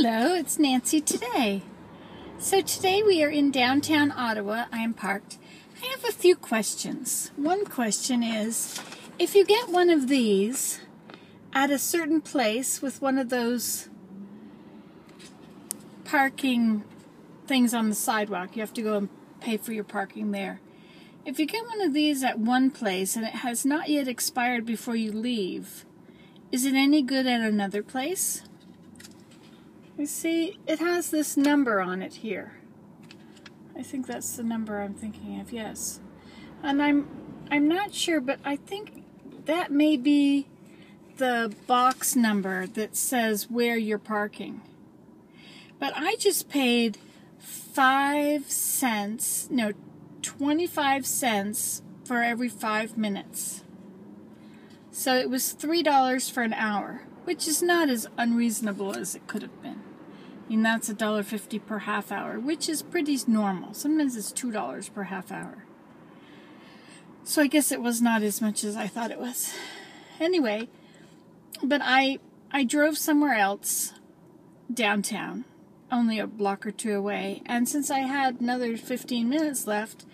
Hello, it's Nancy today. So today we are in downtown Ottawa. I am parked. I have a few questions. One question is if you get one of these at a certain place with one of those parking things on the sidewalk, you have to go and pay for your parking there. If you get one of these at one place and it has not yet expired before you leave, is it any good at another place? You see, it has this number on it here. I think that's the number I'm thinking of, yes. And I'm I'm not sure, but I think that may be the box number that says where you're parking. But I just paid five cents, no, 25 cents for every five minutes. So it was $3 for an hour, which is not as unreasonable as it could have been. Mean, that's $1.50 per half hour, which is pretty normal. Sometimes it's $2 per half hour. So I guess it was not as much as I thought it was. Anyway, but I I drove somewhere else downtown, only a block or two away, and since I had another 15 minutes left,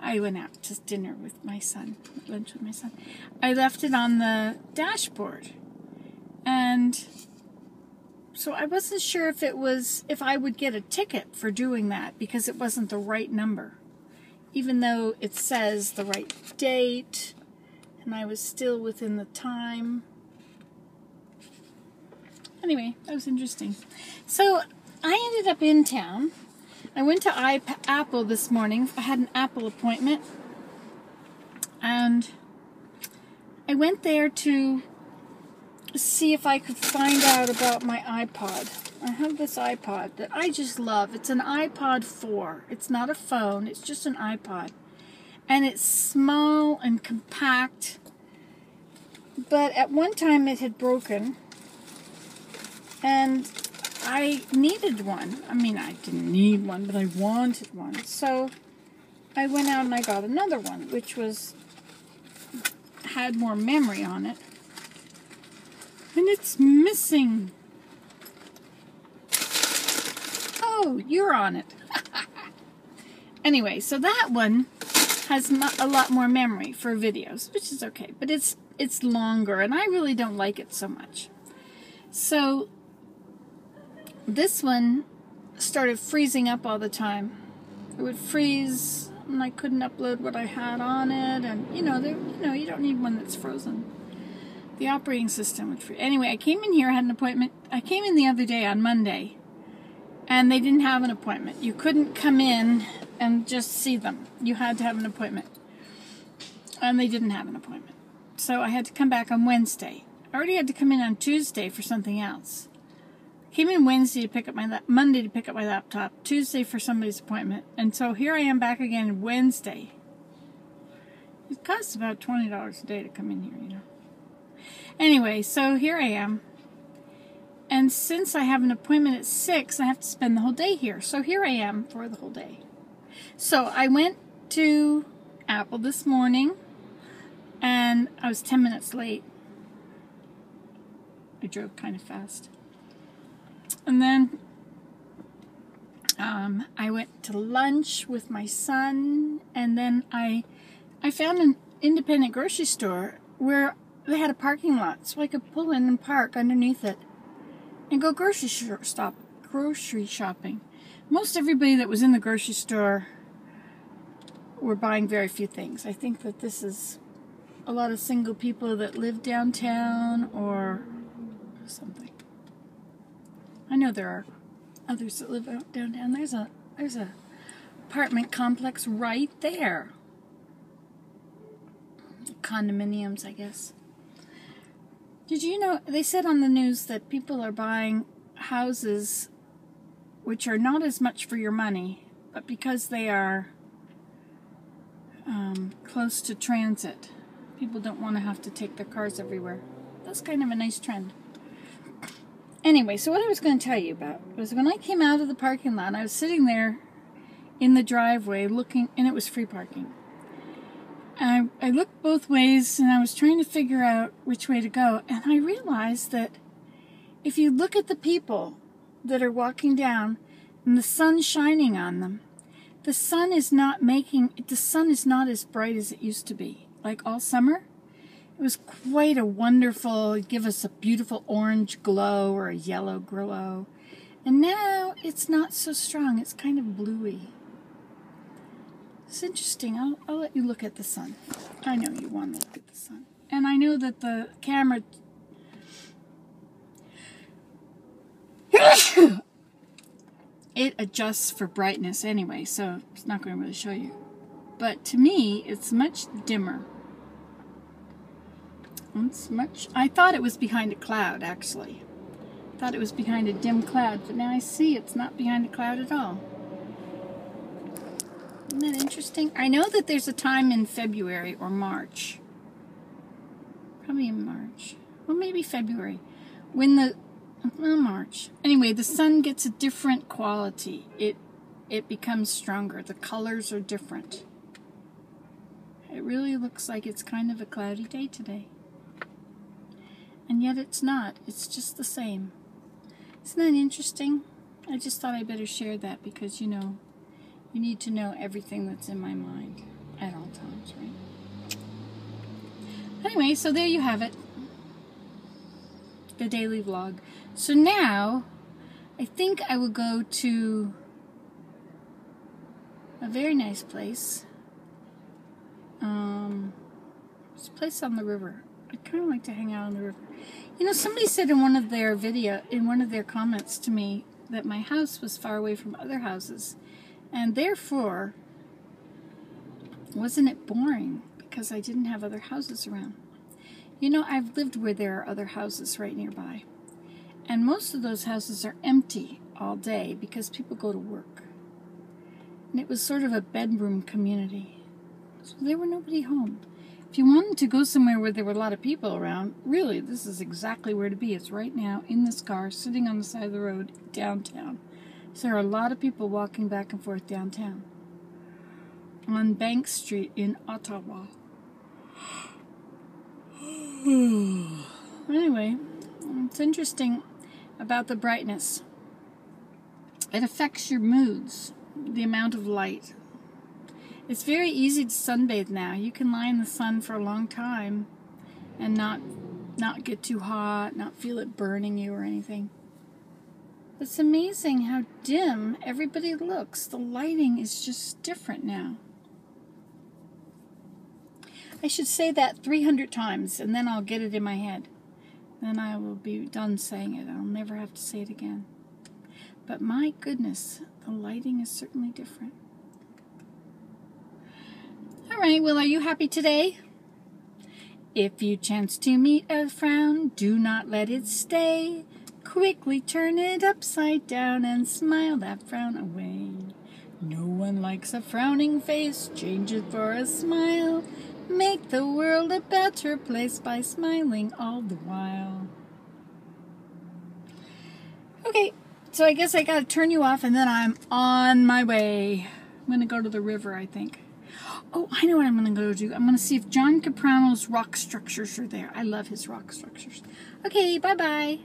I went out to dinner with my son, lunch with my son. I left it on the dashboard. And so I wasn't sure if it was if I would get a ticket for doing that because it wasn't the right number. Even though it says the right date and I was still within the time. Anyway, that was interesting. So I ended up in town. I went to I- Apple this morning. I had an Apple appointment. And I went there to see if I could find out about my iPod. I have this iPod that I just love. It's an iPod 4. It's not a phone, it's just an iPod. And it's small and compact. But at one time it had broken. And I needed one. I mean, I didn't need one, but I wanted one. So I went out and I got another one, which was had more memory on it. And it's missing. Oh, you're on it. anyway, so that one has a lot more memory for videos, which is okay, but it's it's longer and I really don't like it so much. So this one started freezing up all the time. It would freeze and I couldn't upload what I had on it and you know, there, you know, you don't need one that's frozen the operating system free. Anyway, I came in here, had an appointment. I came in the other day on Monday, and they didn't have an appointment. You couldn't come in and just see them. You had to have an appointment. And they didn't have an appointment. So I had to come back on Wednesday. I already had to come in on Tuesday for something else. Came in Wednesday to pick up my la- Monday to pick up my laptop, Tuesday for somebody's appointment, and so here I am back again Wednesday. It costs about twenty dollars a day to come in here, you know. Anyway, so here I am. And since I have an appointment at 6, I have to spend the whole day here. So here I am for the whole day. So I went to Apple this morning and I was 10 minutes late. I drove kind of fast. And then um, I went to lunch with my son and then I I found an independent grocery store where they had a parking lot, so I could pull in and park underneath it and go grocery stop grocery shopping. Most everybody that was in the grocery store were buying very few things. I think that this is a lot of single people that live downtown or something. I know there are others that live out downtown. There's a there's a apartment complex right there. Condominiums, I guess. Did you know they said on the news that people are buying houses which are not as much for your money, but because they are um, close to transit, people don't want to have to take their cars everywhere. That's kind of a nice trend. Anyway, so what I was going to tell you about was when I came out of the parking lot, I was sitting there in the driveway looking, and it was free parking. I, I looked both ways and I was trying to figure out which way to go. And I realized that if you look at the people that are walking down and the sun shining on them. The sun is not making, the sun is not as bright as it used to be. Like all summer, it was quite a wonderful, give us a beautiful orange glow or a yellow glow. And now it's not so strong, it's kind of bluey. It's interesting. I'll, I'll let you look at the sun. I know you want to look at the sun. And I know that the camera it adjusts for brightness anyway, so it's not going to really show you. But to me, it's much dimmer. It's much. I thought it was behind a cloud, actually. I thought it was behind a dim cloud, but now I see it's not behind a cloud at all. Isn't that interesting? I know that there's a time in February or March. Probably in March. Well, maybe February. When the well, March. Anyway, the sun gets a different quality. It it becomes stronger. The colors are different. It really looks like it's kind of a cloudy day today. And yet it's not. It's just the same. Isn't that interesting? I just thought I better share that because, you know, you need to know everything that's in my mind at all times, right? Anyway, so there you have it. The daily vlog. So now, I think I will go to a very nice place. Um, it's a place on the river. I kind of like to hang out on the river. You know, somebody said in one of their video, in one of their comments to me, that my house was far away from other houses, and therefore, wasn't it boring because I didn't have other houses around? You know, I've lived where there are other houses right nearby. And most of those houses are empty all day because people go to work. And it was sort of a bedroom community. So there were nobody home. If you wanted to go somewhere where there were a lot of people around, really, this is exactly where to be. It's right now in this car, sitting on the side of the road downtown. So there are a lot of people walking back and forth downtown. On Bank Street in Ottawa. anyway, it's interesting about the brightness. It affects your moods, the amount of light. It's very easy to sunbathe now. You can lie in the sun for a long time and not not get too hot, not feel it burning you or anything. It's amazing how dim everybody looks. The lighting is just different now. I should say that 300 times and then I'll get it in my head. Then I will be done saying it. I'll never have to say it again. But my goodness, the lighting is certainly different. All right, well, are you happy today? If you chance to meet a frown, do not let it stay. Quickly turn it upside down and smile that frown away. No one likes a frowning face, change it for a smile. Make the world a better place by smiling all the while. Okay, so I guess I gotta turn you off and then I'm on my way. I'm gonna go to the river, I think. Oh, I know what I'm gonna go do. I'm gonna see if John Ceprano's rock structures are there. I love his rock structures. Okay, bye bye.